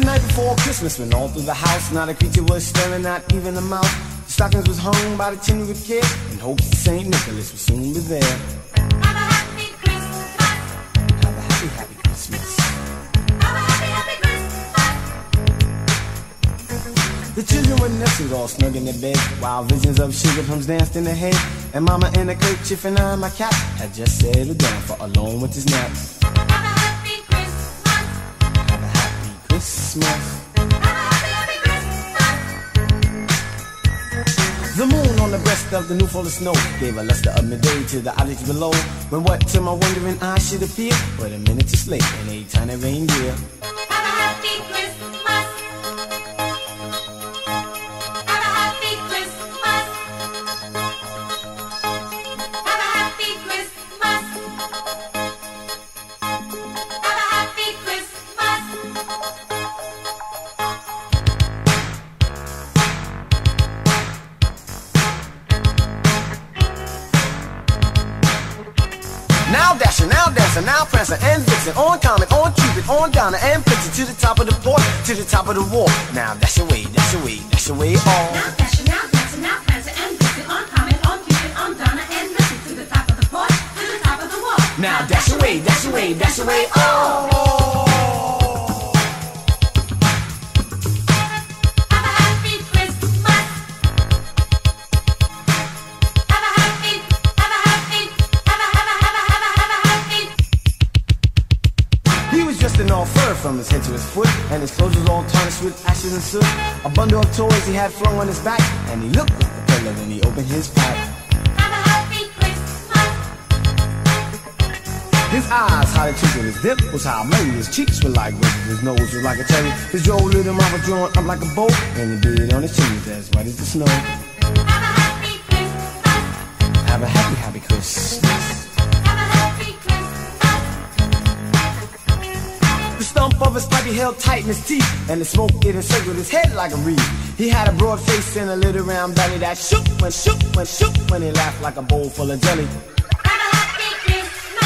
the night before Christmas when all through the house not a creature was stirring, not even a mouse. The stockings was hung by the chimney with care in hopes that St. Nicholas would soon be there. Have a happy Christmas. Have a happy, happy Christmas. Have a happy, happy Christmas. The children were nestled all snug in their bed while visions of sugar plums danced in their head. And Mama in a kerchief and I in my cap had just settled down for a long winter's nap. Christmas. The moon on the breast of the new fall of snow gave a luster of midday to the objects below. When what to my wondering eyes should appear, but a minute too late in a tiny reindeer. Dasher, now Prancer and Vixen, on Comet, on Cupid, on Donner and Blitzen, to the top of the port, to the top of the wall. Now dash away, dash away, dash away all. Now Dasher, now Dancer, now Prancer and Vixen, on Comet, on Cupid, on Donner and to the top of the to the top of the wall. Now dash away, dash away, dash away all. Have a from his head to his foot, and his clothes was all tarnished with ashes and soot. A bundle of toys he had flung on his back, and he looked like a peddler when he opened his pack. Have a happy Christmas. His eyes how they twinkled, his dimples how merry, his cheeks were like roses, his nose was like a cherry, his droll little mouth was drawn up like a bow, and the beard on his chin was as white as the snow. Have a happy Christmas. Have a happy, happy Christmas. Of his pipe he held tight in his teeth, and the smoke it encircled his head like a reed. He had a broad face and a little round belly that shook when shook when shook when he laughed like a bowl full of jelly. Have a happy Christmas.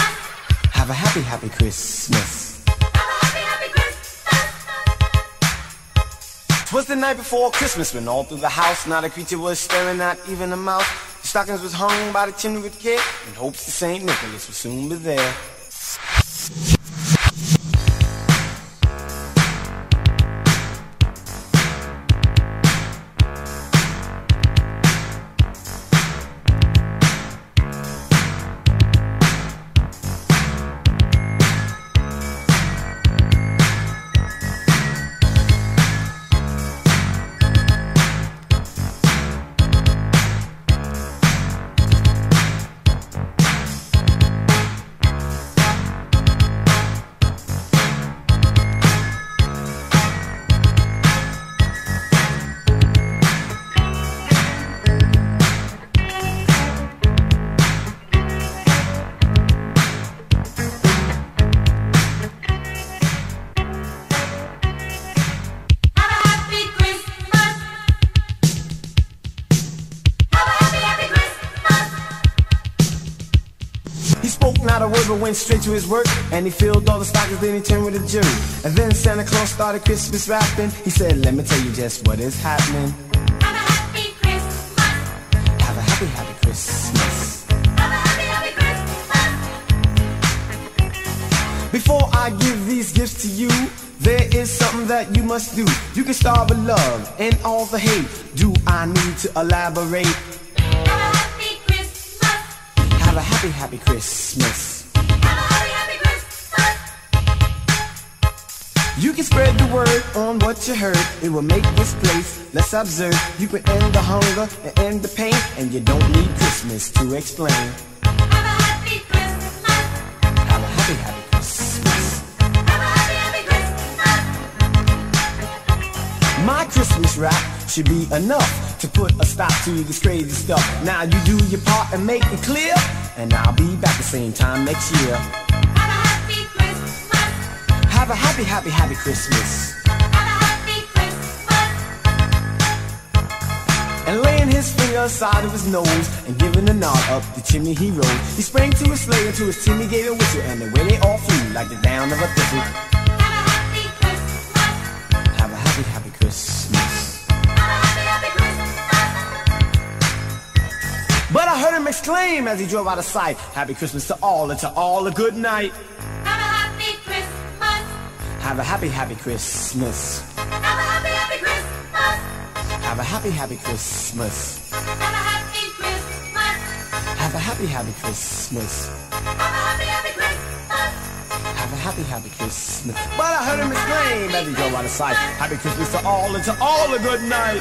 Have a happy, happy Christmas. Have a happy, happy Christmas. Twas the night before Christmas when all through the house not a creature was stirring, not even a mouse. The stockings was hung by the chimney with care in hopes that St. Nicholas would soon be there. Not a word but went straight to his work And he filled all the stockings then he turned with a jerk And then Santa Claus started Christmas wrapping He said let me tell you just what is happening Have a happy Christmas. Have a happy happy Christmas Have a happy, happy Christmas. Before I give these gifts to you There is something that you must do You can start with love and all the hate Do I need to elaborate? Have a happy happy Christmas Have a happy, happy Christmas. You can spread the word on what you heard. It will make this place less absurd. You can end the hunger and end the pain, and you don't need Christmas to explain. Have a happy Christmas. Have a happy, happy Christmas. Have a happy, happy Christmas. My Christmas rap should be enough to put a stop to this crazy stuff. Now you do your part and make it clear, and I'll be back the same time next year. Have a happy Christmas. Have a happy, happy, happy Christmas. Have a happy Christmas. And laying his finger aside of his nose and giving a nod up the chimney he rode. He sprang to his sleigh and to his team gave a whistle, and away they all flew like the down of a thistle. Exclaim as he drove out of sight. Happy Christmas to all and to all a good night. Have a happy Christmas. Have a happy, happy Christmas. Have a happy, happy Christmas. Have a happy, happy Christmas. Have a happy Christmas. Have a happy, happy Christmas. Have a happy, happy Christmas. Have a happy, happy Christmas. But I heard him exclaim as he drove out of sight. Happy Christmas to all and to all a good night.